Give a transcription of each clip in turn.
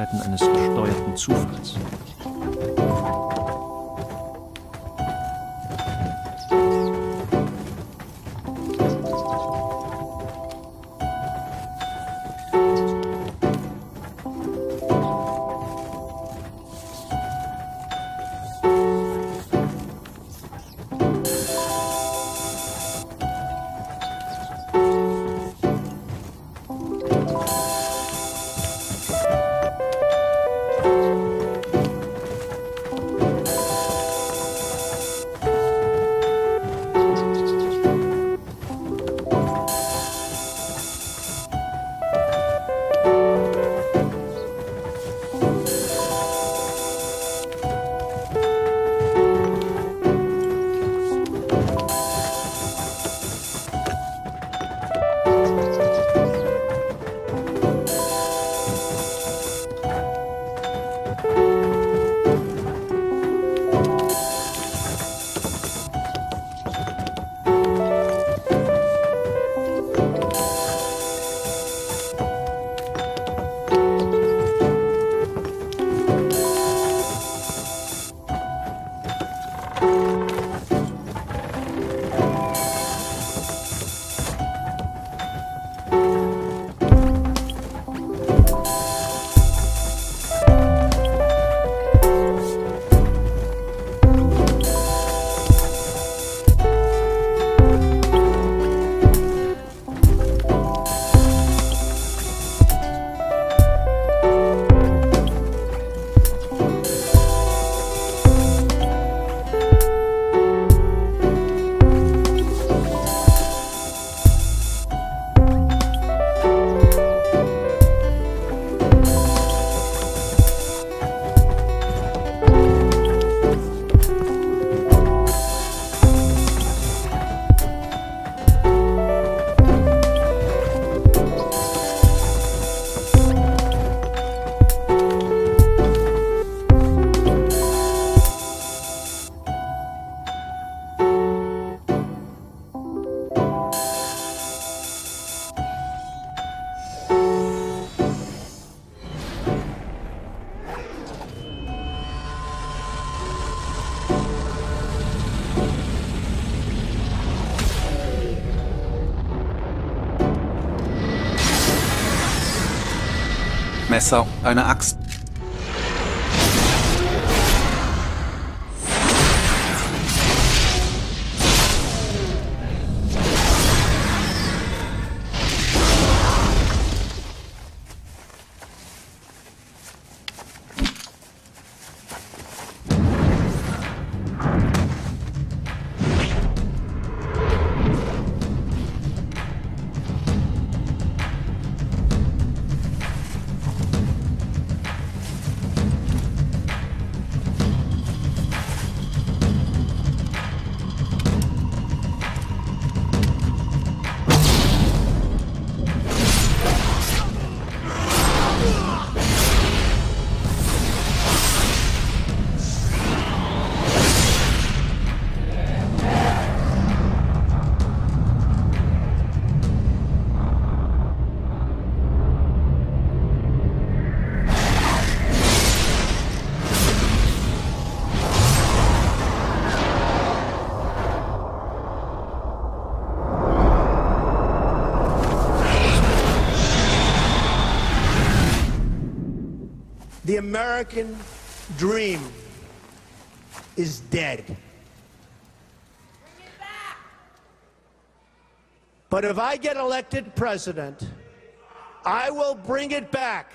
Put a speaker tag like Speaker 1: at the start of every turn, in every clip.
Speaker 1: Möglichkeiten eines gesteuerten Zufalls.
Speaker 2: Messer, eine Axt.
Speaker 3: American dream is dead. But if I get elected president, I will bring it back.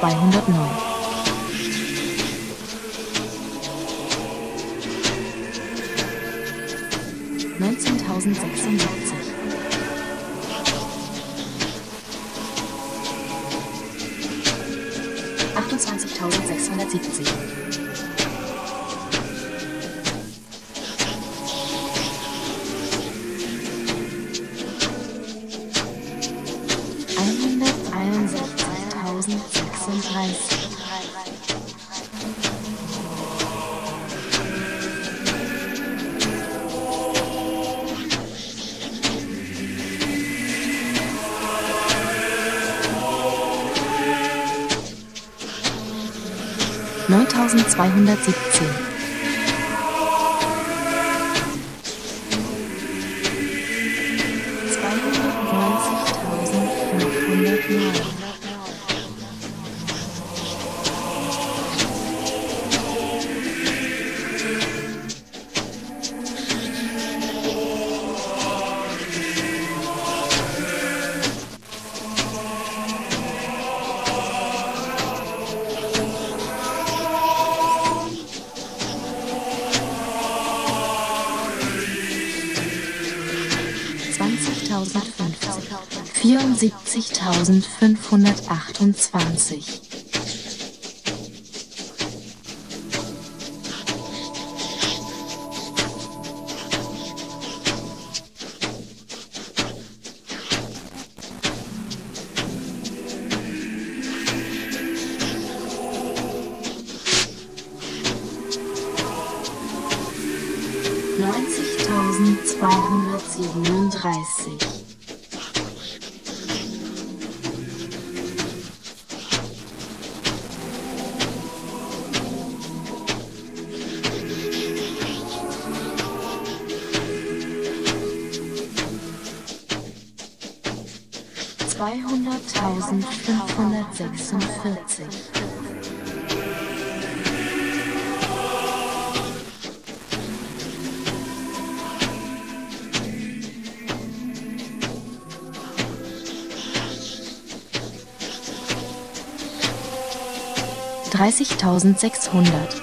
Speaker 2: by whom 217 vierundsiebzigtausendfünfhundertachtundzwanzig, neunzigtausendzweihundertsiebenunddreißig, zweihunderttausendfünfhundertsechsundvierzig, dreißigtausendsechshundert,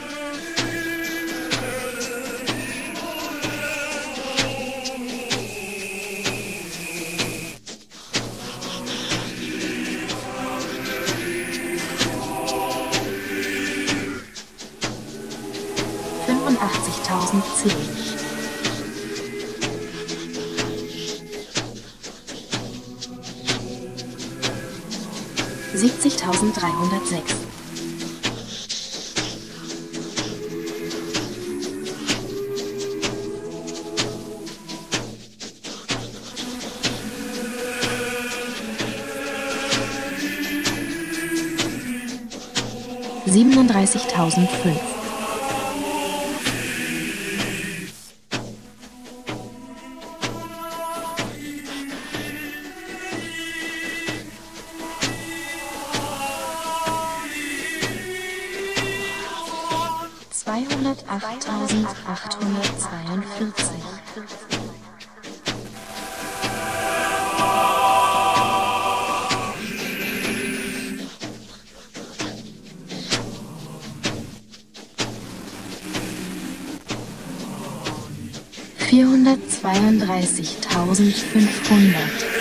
Speaker 2: 37005. 32.500.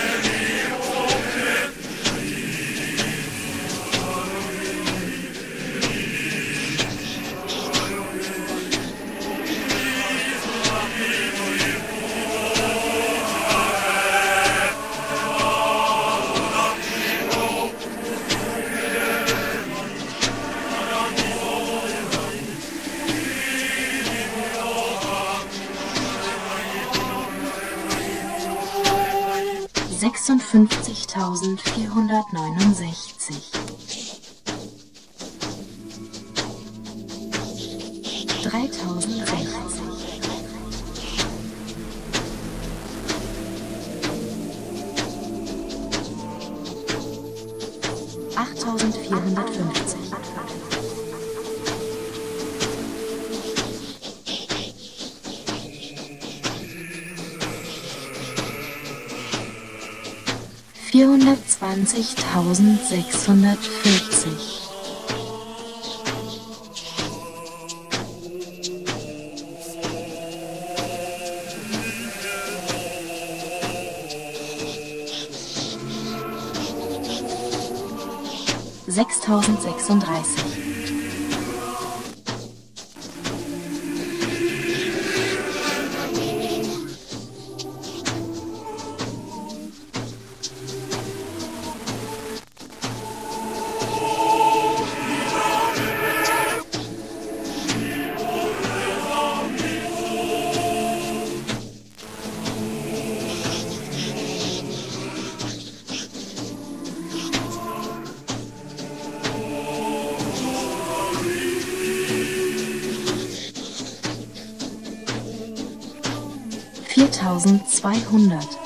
Speaker 2: achttausendvierhundertfünfzig, vierhundertzwanzigtausendsechshundertvierzig, sechstausendsechsunddreißig,
Speaker 4: 100.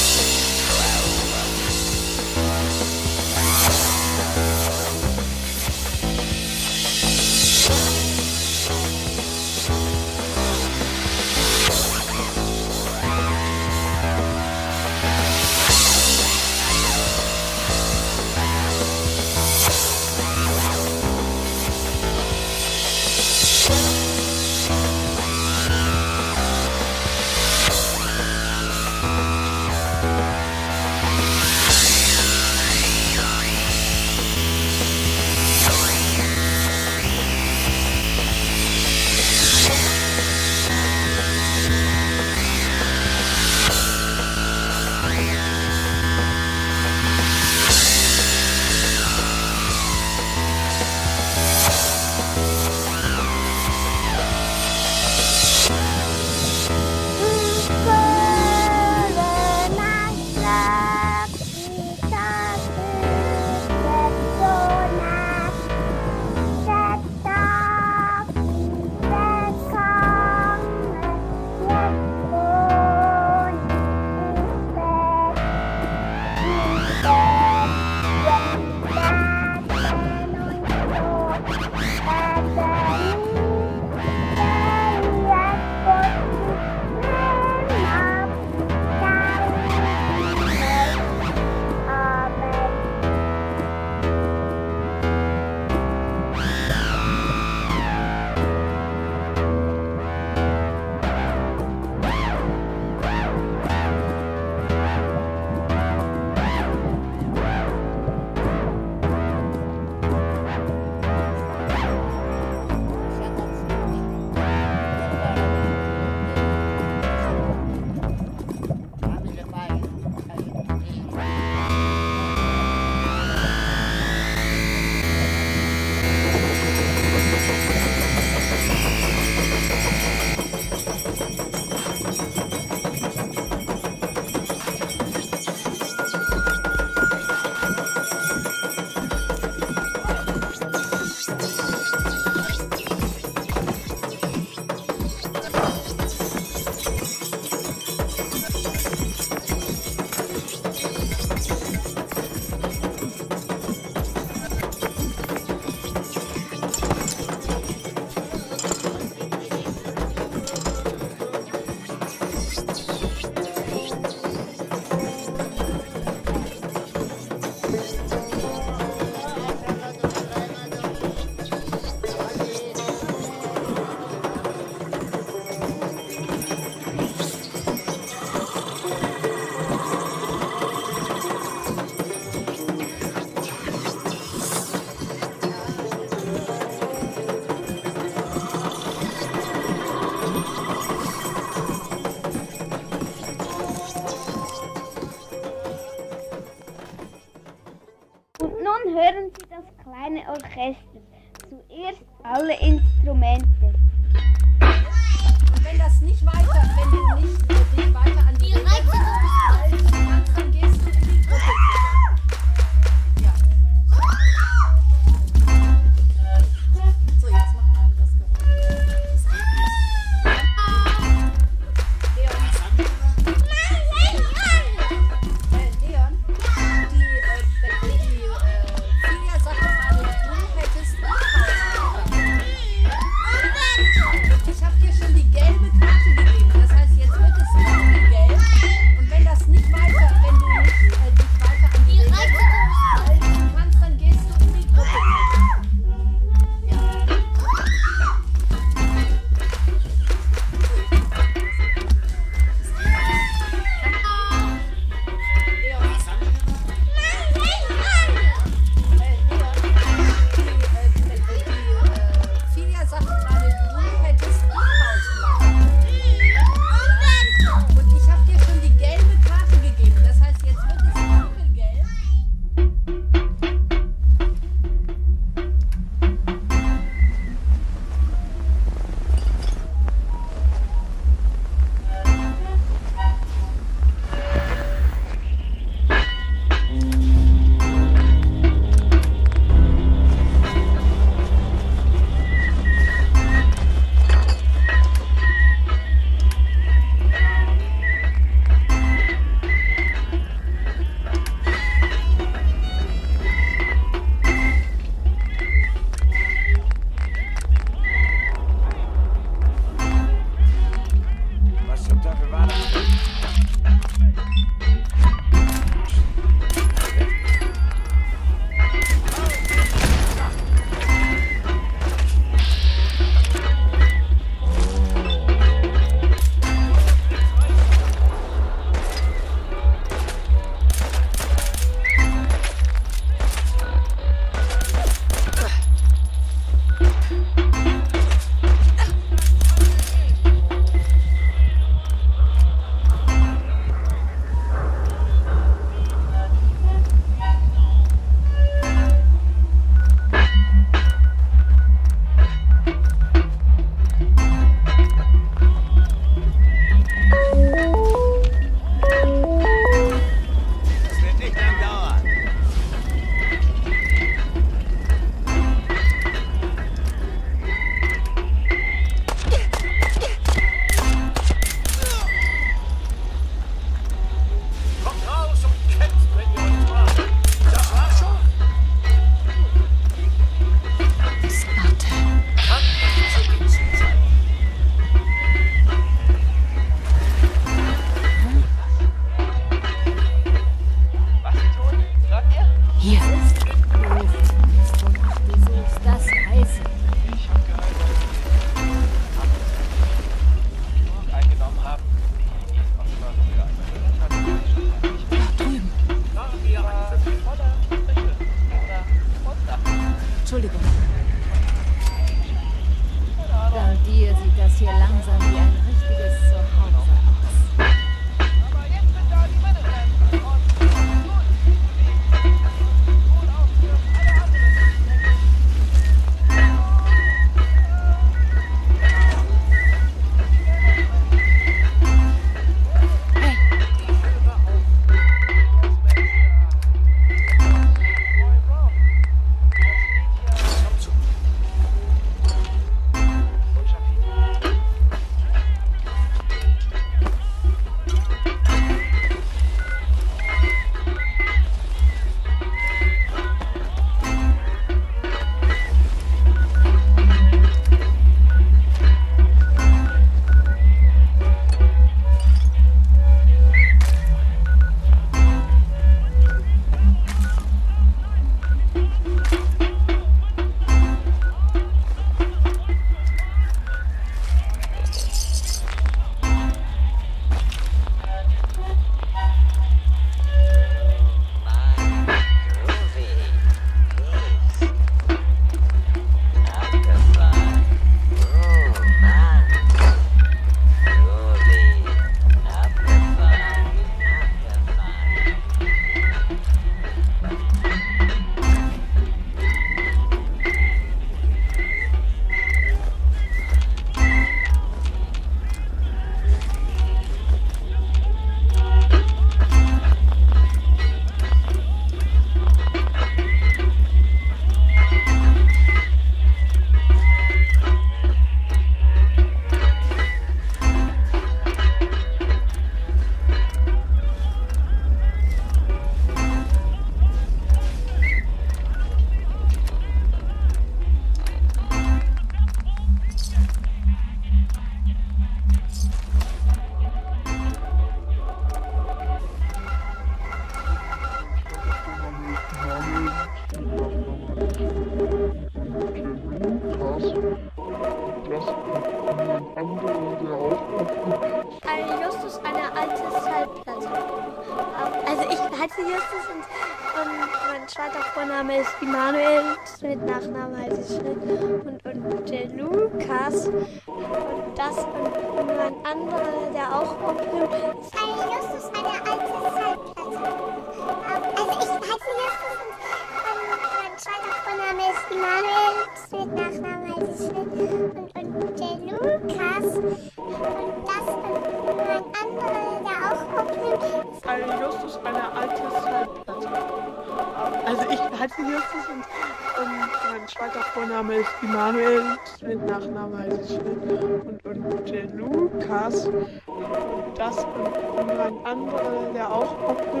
Speaker 5: Und, und
Speaker 6: der Lukas. Und das und mein anderer, der auch aufnimmt,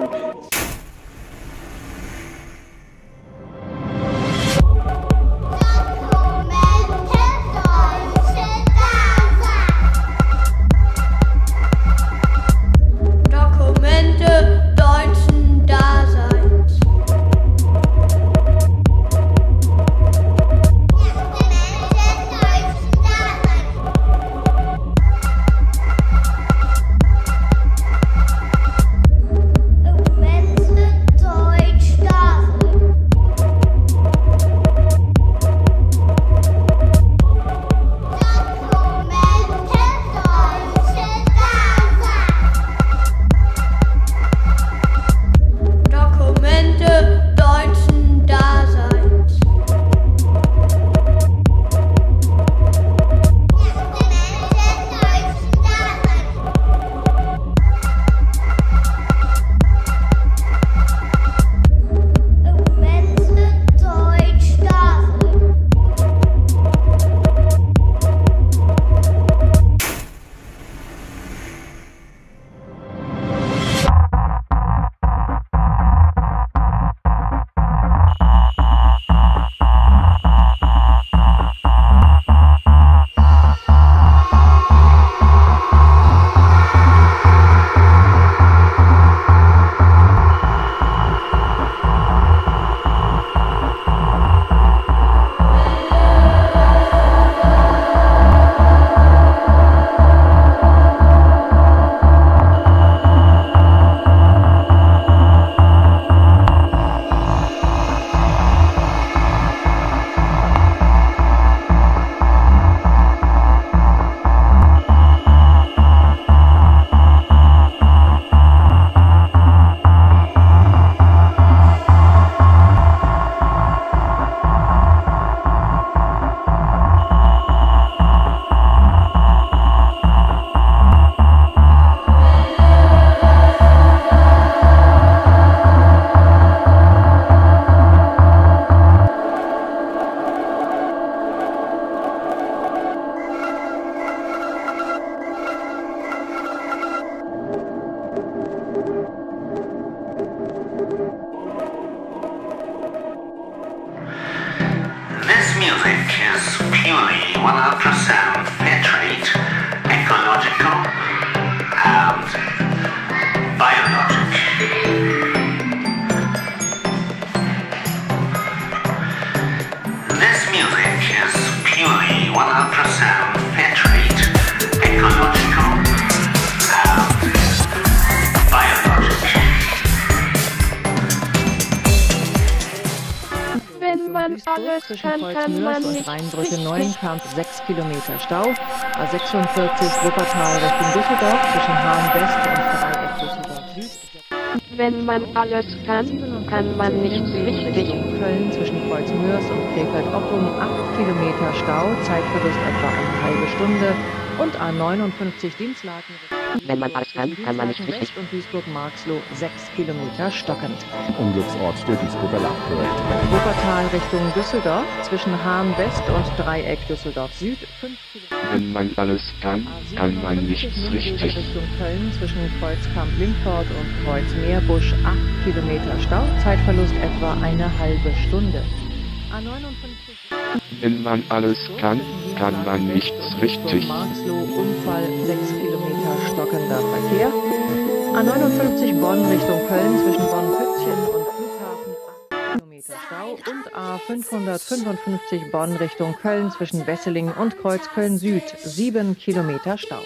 Speaker 7: zwischen Kreuzmürs und Rheinbrücke
Speaker 6: richtig.
Speaker 7: Neuenkamp 6 Kilometer Stau. A46 Wuppertal Richtung Düsseldorf zwischen Hahn West und Dreieck Düsseldorf Süd.
Speaker 6: Wenn man alles kann, kann man nicht richtig.
Speaker 7: Köln zwischen Kreuzmürs und Krefeld-Oppum 8 Kilometer Stau, Zeitverlust etwa eine halbe Stunde. Und A59 Dienstlaken.
Speaker 6: Wenn man alles kann, kann man nicht richtig.
Speaker 7: Und Duisburg-Marxloh 6 Kilometer stockend.
Speaker 8: Unglücksort der Duisburger Landprojekt.
Speaker 7: Wuppertal Richtung Düsseldorf zwischen Hahn West und Dreieck Düsseldorf Süd 5 Kilometer.
Speaker 9: Wenn man alles kann, kann man nichts richtig.
Speaker 7: Richtung Köln zwischen Kreuzkamp-Lindfort und Kreuz-Meerbusch 8 Kilometer Stau, Zeitverlust etwa eine halbe Stunde. A59
Speaker 9: Wenn man alles kann, kann man nichts richtig.
Speaker 7: Unfall 6 Kilometer stockender Verkehr. A59 Bonn Richtung Köln zwischen Bonn-Pützchen und Flughafen 8 Kilometer Stau und A555 Bonn Richtung Köln zwischen Wesseling und Kreuzköln Süd 7 Kilometer Stau.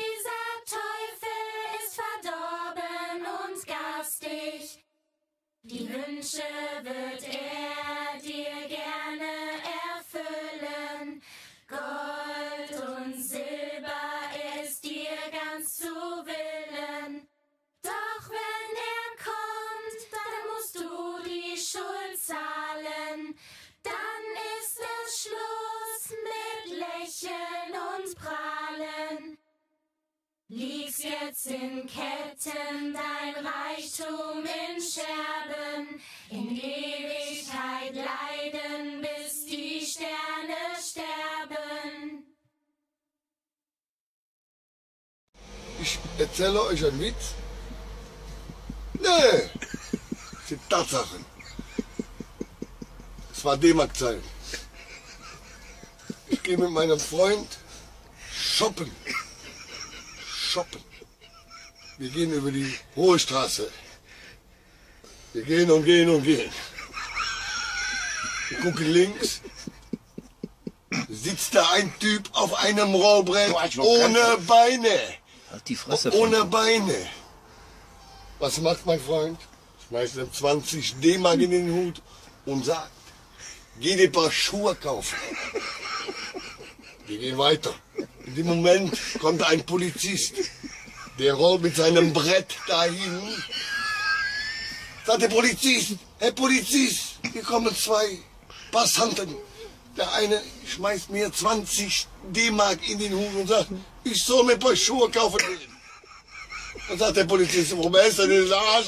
Speaker 10: Die Wünsche wird In Ketten, dein Reichtum in Scherben, in Ewigkeit leiden, bis die Sterne sterben.
Speaker 11: Ich erzähle euch einen Witz. Nee, das sind Tatsachen. Es war D-Mark-Zeit. Ich gehe mit meinem Freund shoppen. Shoppen. Wir gehen über die Hohe Straße. Wir gehen und gehen und gehen. Wir gucken links. Sitzt da ein Typ auf einem Rollbrett ohne Beine.
Speaker 1: Halt die Fresse.
Speaker 11: Ohne. Beine. Was macht mein Freund? Schmeißt ihm 20 D-Mark in den Hut und sagt, geh dir ein paar Schuhe kaufen. Wir gehen weiter. In dem Moment kommt ein Polizist. Der rollt mit seinem Brett dahin. Sagt der Polizist, Herr Polizist, hier kommen zwei Passanten. Der eine schmeißt mir 20 D-Mark in den Hut und sagt, ich soll mir ein paar Schuhe kaufen gehen. Dann sagt der Polizist, warum ist denn der Arsch?